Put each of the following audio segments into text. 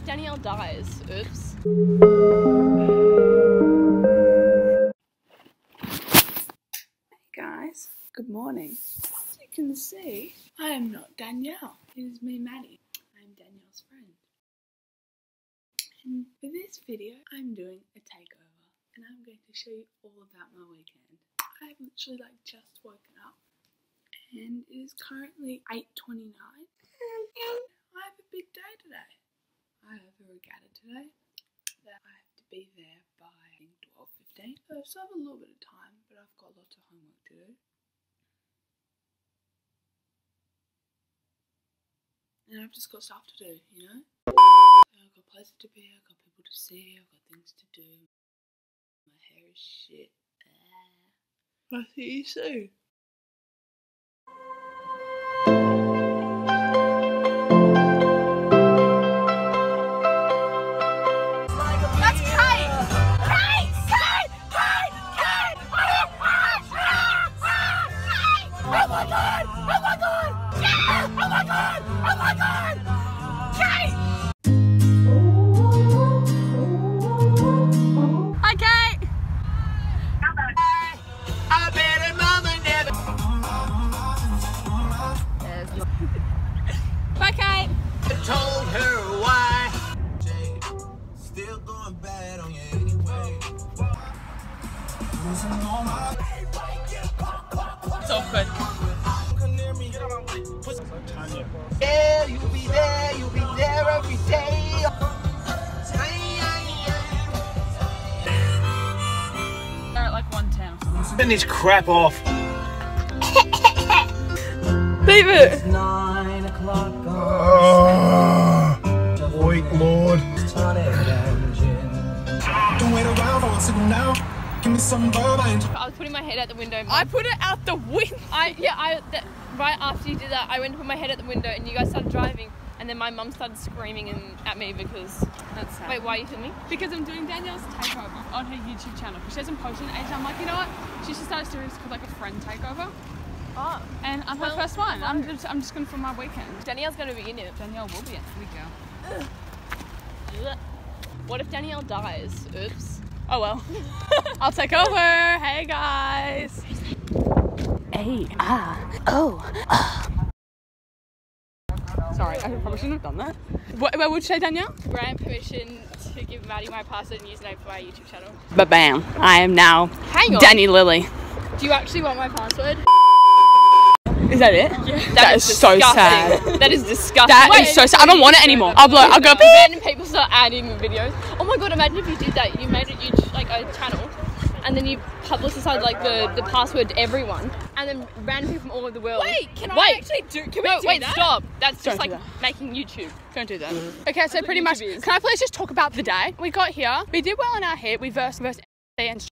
if Danielle dies? Oops. Hey guys, good morning. As you can see, I am not Danielle. It is me, Maddy. I'm Danielle's friend. And for this video, I'm doing a takeover and I'm going to show you all about my weekend. I've literally like just woken up and it is currently 8.29 and I have a big day today. I have a regatta today that I have to be there by I think 12.15. I have a little bit of time, but I've got lots of homework to do. And I've just got stuff to do, you know? I've got places to be, I've got people to see, I've got things to do. My hair is shit. Ah. I'll see you soon. This crap off. Leave it! Nine o'clock on. Wait, Lord. Don't wait around for a signal now. Give me some verb, I was putting my head out the window. I put it out the window. I yeah. I that, right after you did that, I went to put my head out the window, and you guys started driving, and then my mum started screaming and, at me because. That's sad. Wait, why are you filming? Because I'm doing Danielle's takeover on her YouTube channel. She hasn't posted in ages. I'm like, you know what? She should start a series called like a friend takeover. Oh, And I'm Well, her first one. I'm just, I'm just going for my weekend. Danielle's gonna be in it. Danielle will be in. It. We go. Ugh. What if Danielle dies? Oops. Oh well. I'll take over. Hey guys. A ah oh. Sorry, I probably shouldn't have done that. What, what would you say, Danielle? Grant permission to give Maddy my password and username for my YouTube channel. But bam, I am now Hang on. Danny Lily. Do you actually want my password? Is that it? that is, so sad. That is disgusting. That Wait, is so sad. I don't want it anymore. I'll be like, I'll go beep. Random people start adding videos. Oh my god! Imagine if you did that. You made a YouTube like a channel, and then you publicized like the, the password to everyone, and then random people from all over the world. Wait, can I actually do- can we no, do wait, that? stop. That's Don't just do like that. making YouTube. Don't do that. Mm-hmm. Okay, so pretty much, can I please just talk about the day? We got here, we did well in our heat, we versed versed A and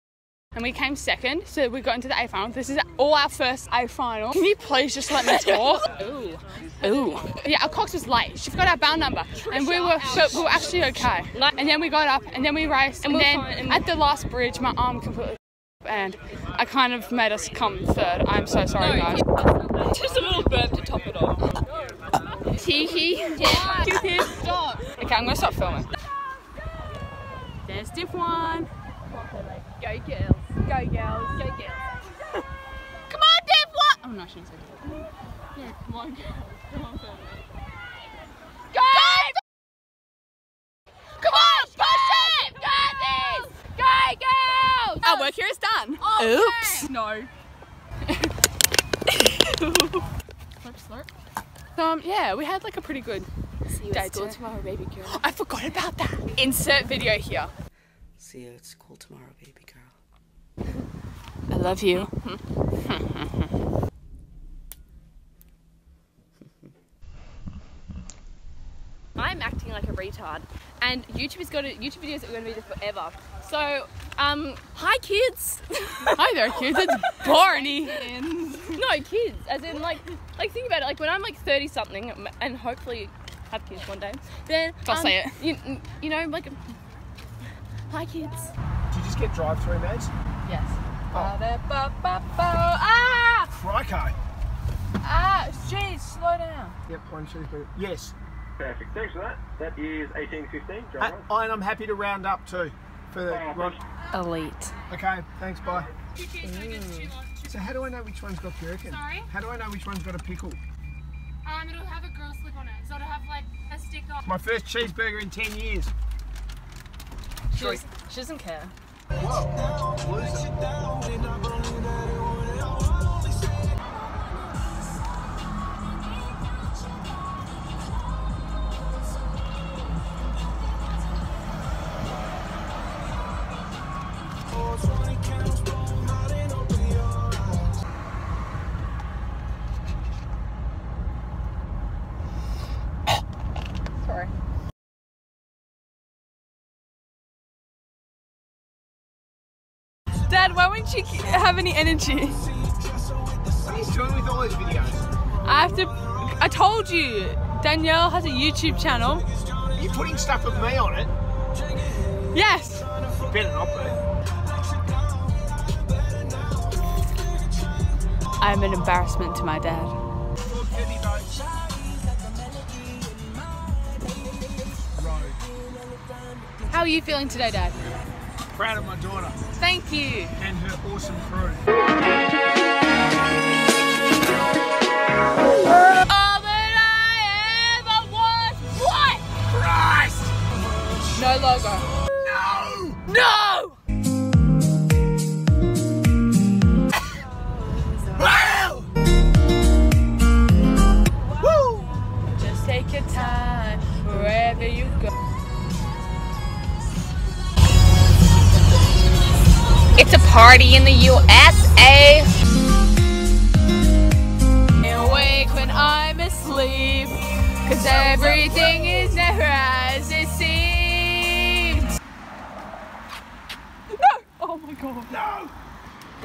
and we came second, so we got into the A final. This is all our first A final. Can you please just let me talk? Ooh. Ooh. Yeah, our Cox was late. She forgot our bow number, and we were but we were actually okay. And then we got up, and then we raced, and, then at the last bridge, my arm completely. And I kind of made us come third. I'm so sorry, guys. Just a little burp to top it off. Tiki. Yeah. Stop. Okay, I'm gonna stop filming. There's diff one. Go girls. Go girls. Go girls. Come on, diff one. Oh no, I shouldn't say diff one. Yeah, come on, girls. Come on, girls. Go! Come on, push it! Got this! Go, girls! Our work here is done. Oops. No. slurp, slurp. Um, yeah, we had like a pretty good See you day at school today. tomorrow, baby girl. I forgot about that. Insert video here. See you at school tomorrow, baby girl. I love you. I'm acting like a retard, and YouTube is going to YouTube videos are going to be there forever. So, um, hi kids. Hi there, kids. It's Barney. no, kids, as in like, like think about it. Like when I'm like 30 something, and hopefully have kids one day, then I'll um, say it. You, you know, like, hi kids. Did you just get drive through, meds? Yes. Oh. Ah! Crikey. Ah, jeez, slow down. Yep, one, two, three. Yes. Perfect. Thanks for that. That is 1815. Drum Ha- and I'm happy to round up too. For the Oh, run. Elite. Okay, thanks. Bye. So how do I know which one's got gherkin? Sorry? How do I know which one's got a pickle? Um, it'll have a girl slip on it, so it'll have like a sticker. My first cheeseburger in ten years. She, does, she doesn't care. Sorry. Dad, why won't you have any energy? What are you doing with all those videos? I have to. I told you, Danielle has a YouTube channel. You're you putting stuff of me on it? Yes. You better not be. I'm an embarrassment to my dad. How are you feeling today, Dad? Proud of my daughter Thank you. and her awesome crew.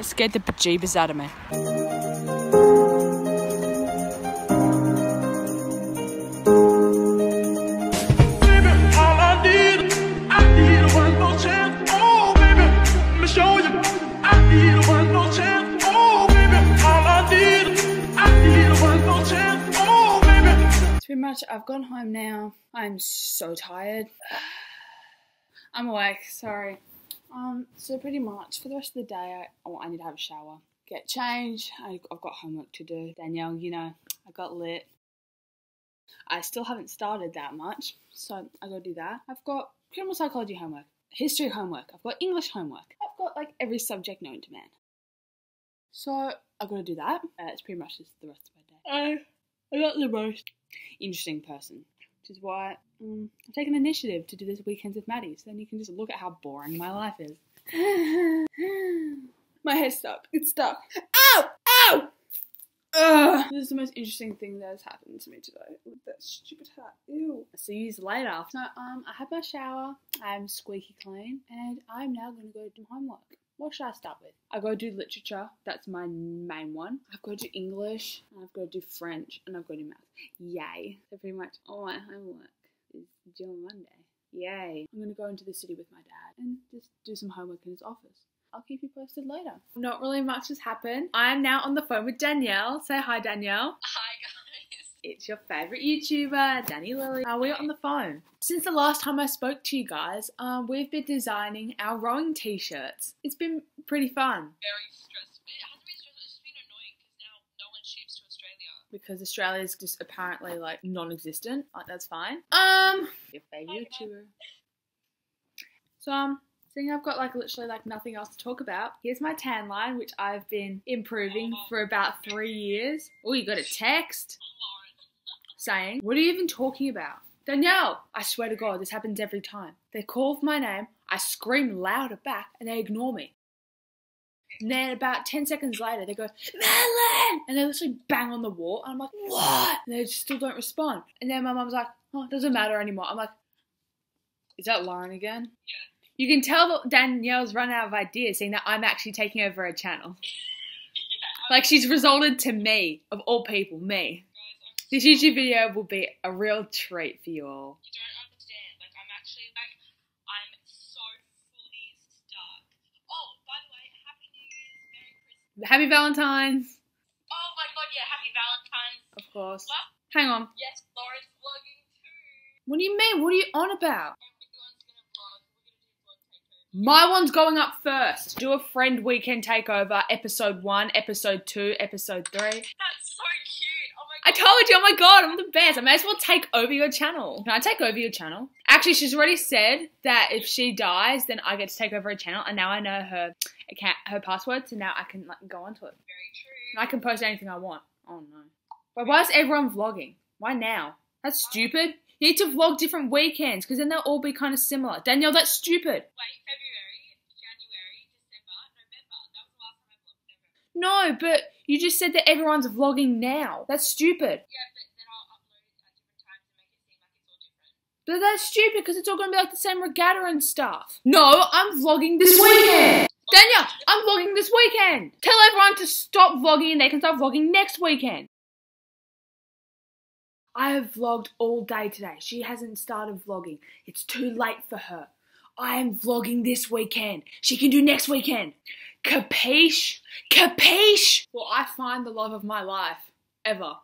Did one the chance. out of me. pretty much, I've gone home now. I'm so tired. I'm awake, sorry. Um, so pretty much for the rest of the day, I, oh, I need to have a shower, get changed. I, I've got homework to do. Danielle, you know, I got lit. I still haven't started that much, so I gotta do that. I've got criminal psychology homework, history homework, I've got English homework, I've got like every subject known to man. So I gotta do that. Uh, it's pretty much just the rest of my day. I, I got the most interesting person, which is why um, I've taken initiative to do this weekends with Maddy. So then you can just look at how boring my life is. my head's stuck. It's stuck. Ow! Ow! Ugh. This is the most interesting thing that has happened to me today with that stupid hat. Ew. I'll see you later. So, um, I had my shower. I'm squeaky clean, and I'm now gonna go do homework. What should I start with? I go do literature. That's my main one. I've got to do English. I've got to do French, and I've got to do math. Yay! So pretty much all my homework is due on Monday. Yay! I'm gonna go into the city with my dad and just do some homework in his office. I'll keep you posted later. Not really much has happened. I am now on the phone with Danielle. Say hi, Danielle. Hi guys. It's your favourite YouTuber, Danny Lily. Uh, we're on the phone. Since the last time I spoke to you guys, um, we've been designing our rowing t-shirts. It's been pretty fun Very stressful. It hasn't been stressful. It's just been annoying because now no one ships to Australia. because Australia's just apparently like non-existent. Like that's fine. Um, your favourite YouTuber. So um, seeing I've got like literally like nothing else to talk about, here's my tan line, which I've been improving for about three years. Oh, you got a text saying, "What are you even talking about?" Danielle, I swear to God, this happens every time. They call for my name, I scream louder back, and they ignore me. And then about 10 seconds later, they go, Madeline! And they literally bang on the wall. And I'm like, what? And they still don't respond. And then my mum's like, oh, it doesn't matter anymore. I'm like, is that Lauren again? Yeah. You can tell that Danielle's run out of ideas, seeing that I'm actually taking over her channel. Like, she's resulted to me, of all people, me. This YouTube video will be a real treat for you all. You don't understand. Like I'm actually like I'm so fully stuck. Oh, by the way, Happy New Year's, Merry Christmas. Happy Valentine's, Oh my God, yeah, Happy Valentine's. of course. What? Hang on. Yes, Lauren's vlogging too. What do you mean? What are you on about? My one's going up first. Do a friend weekend takeover, episode one, episode two, episode three. That's so cute. Oh my I told you, oh my god, I'm the best. I may as well take over your channel. Can I take over your channel? Actually, she's already said that if she dies, then I get to take over her channel, and now I know her account, her password, so now I can like go onto it. Very true. And I can post anything I want. Oh no. But why is everyone vlogging? Why now? That's stupid. You need to vlog different weekends, because then they'll all be kind of similar. Danielle, that's stupid. Wait, February, January, December, November. That was the last time I vlogged. November. No, but you just said that everyone's vlogging now. That's stupid. Yeah, but then I'll upload it at different times and make it seem like it's all different. But that's stupid because it's all going to be like the same regatta and stuff. No, I'm vlogging this weekend. Danielle, I'm vlogging this weekend. Tell everyone to stop vlogging and they can start vlogging next weekend. I have vlogged all day today. She hasn't started vlogging. It's too late for her. I am vlogging this weekend. She can do next weekend. Capiche? Capiche? Will I find the love of my life? Ever.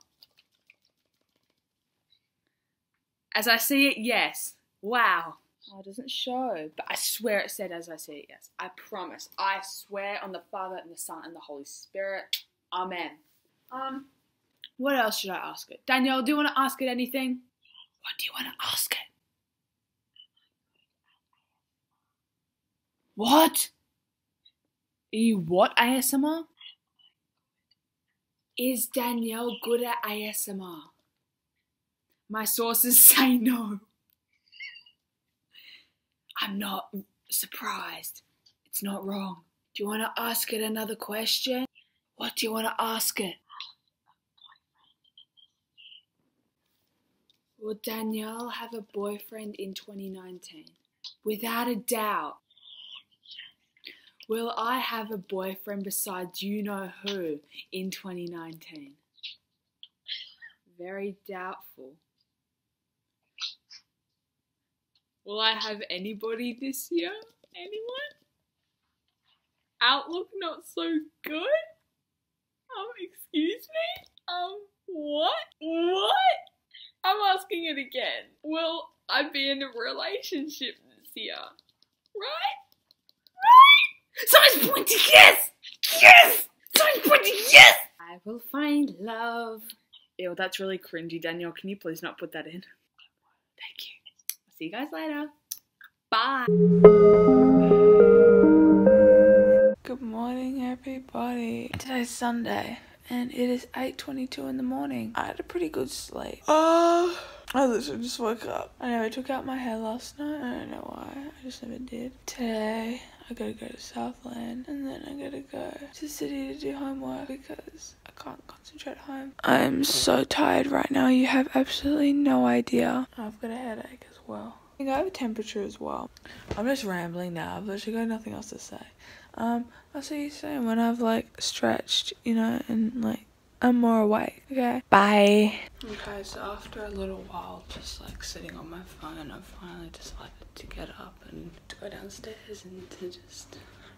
As I see it, yes. Wow. Oh, it doesn't show. But I swear it said as I see it, yes. I promise. I swear on the Father and the Son and the Holy Spirit. Amen. Um, what else should I ask it? Danielle, do you want to ask it anything? What do you want to ask it? What? Are you what ASMR? Is Danielle good at ASMR? My sources say no. I'm not surprised. It's not wrong. Do you want to ask it another question? What do you want to ask it? Will Danielle have a boyfriend in 2019? Without a doubt. Will I have a boyfriend besides you know who in 2019? Very doubtful. Will I have anybody this year? Anyone? Outlook not so good? Um, excuse me? Um, what? What? I'm asking it again. Will I be in a relationship this year? Right? Right? Someone's pointing yes! Yes! Someone's pointing yes! I will find love. Ew, that's really cringy, Danielle. Can you please not put that in? Thank you. I'll see you guys later. Bye. Good morning, everybody. Today's Sunday, and it is 8:22 in the morning. I had a pretty good sleep. Oh, I literally just woke up. I never took out my hair last night. I don't know why. I just never did. Today, I gotta go to Southland, and then I gotta go to city to do homework because I can't concentrate at home. I'm so tired right now. You have absolutely no idea. I've got a headache as well. I think I have a temperature as well. I'm just rambling now. I've literally got nothing else to say. Um, I'll see you soon when I've like stretched, you know, and like I'm more white. Okay, bye. Okay, so after a little while just like sitting on my phone, I finally decided to get up and to go downstairs and to just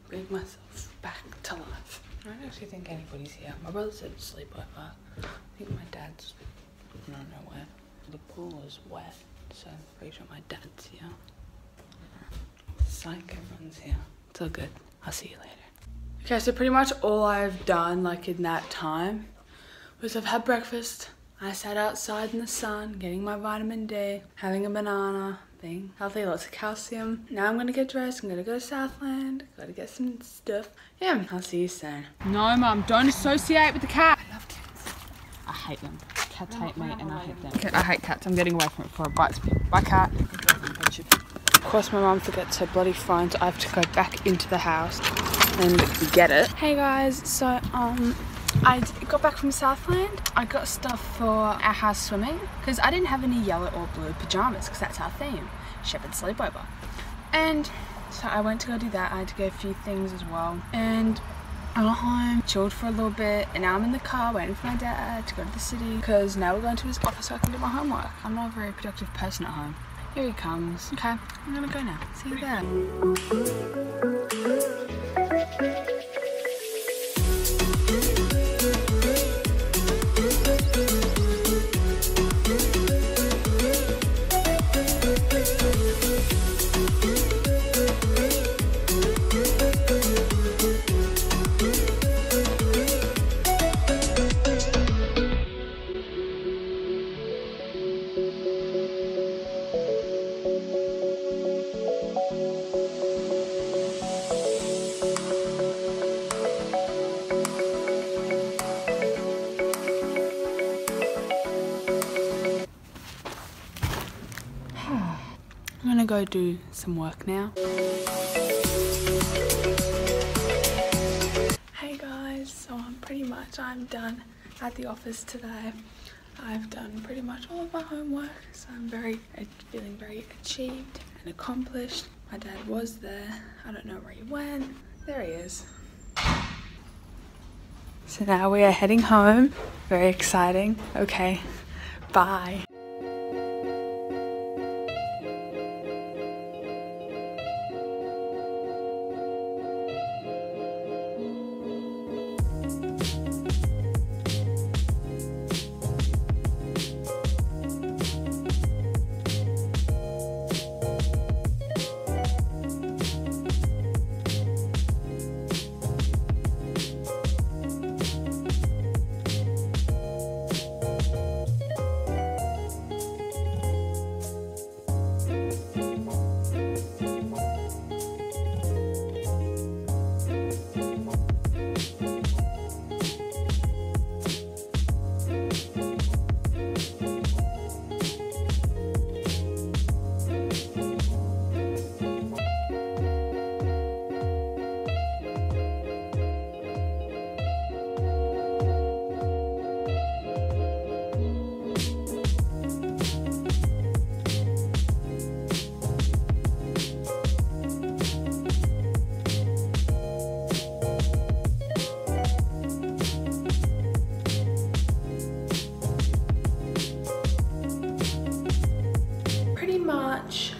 bring myself back to life. I don't actually think anybody's here. My brother said to sleep over. I think my dad's, I don't know where. The pool is wet, so I'm pretty sure my dad's here. Psych, everyone's here. It's all good. I'll see you later. Okay, so pretty much all I've done, like in that time, was I've had breakfast. I sat outside in the sun, getting my vitamin D, having a banana, being healthy, lots of calcium. Now I'm gonna get dressed. I'm gonna go to Southland. Gotta get some stuff. Yeah, I'll see you soon. No, Mum, don't associate with the cat. I love cats. I hate them. Cats hate me, and I hate them. Okay, I hate cats. I'm getting away from it before it bites me. Bye, cat. Of course, my mum forgets her bloody phone, so I have to go back into the house and get it. Hey guys, so um, I got back from Southland. I got stuff for our house swimming because I didn't have any yellow or blue pajamas because that's our theme, shepherd sleepover. And so I went to go do that. I had to get a few things as well. And I got home, chilled for a little bit, and now I'm in the car waiting for my dad to go to the city because now we're going to his office so I can do my homework. I'm not a very productive person at home. Here he comes. Okay, I'm gonna go now. See you there. Go do some work now. Hey guys, so I'm pretty much I'm done at the office today. I've done pretty much all of my homework, so I'm very uh, feeling very achieved and accomplished. My dad was there. I don't know where he went. There he is. So now we are heading home. Very exciting. Okay, bye.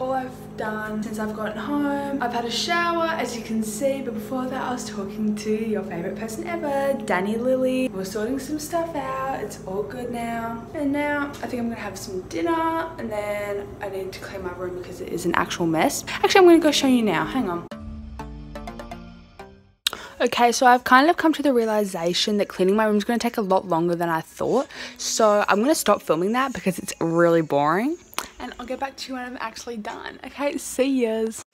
All I've done since I've gotten home. I've had a shower, as you can see, but before that I was talking to your favorite person ever, Danny Lily. We're sorting some stuff out, it's all good now. And now I think I'm gonna have some dinner and then I need to clean my room because it is an actual mess. Actually, I'm gonna go show you now, hang on. Okay, so I've kind of come to the realization that cleaning my room is going to take a lot longer than I thought. So I'm going to stop filming that because it's really boring and I'll get back to you when I'm actually done. Okay, see yous.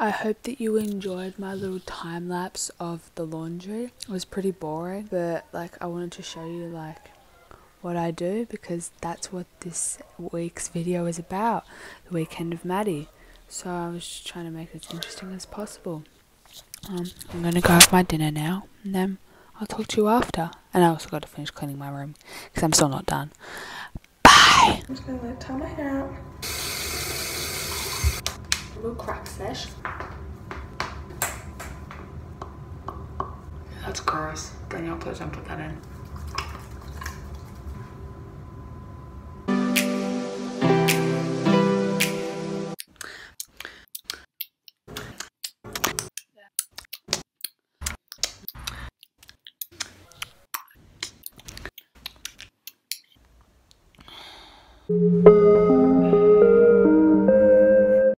I hope that you enjoyed my little time lapse of the laundry. It was pretty boring, but like I wanted to show you like what I do because that's what this week's video is about, the weekend of Maddy. So I was just trying to make it as interesting as possible. Um, I'm gonna go have my dinner now, and then I'll talk to you after. And I also got to finish cleaning my room because I'm still not done. Bye. I'm just gonna like tie my hair out. A little crack sesh. That's gross. Danielle, please don't put that in.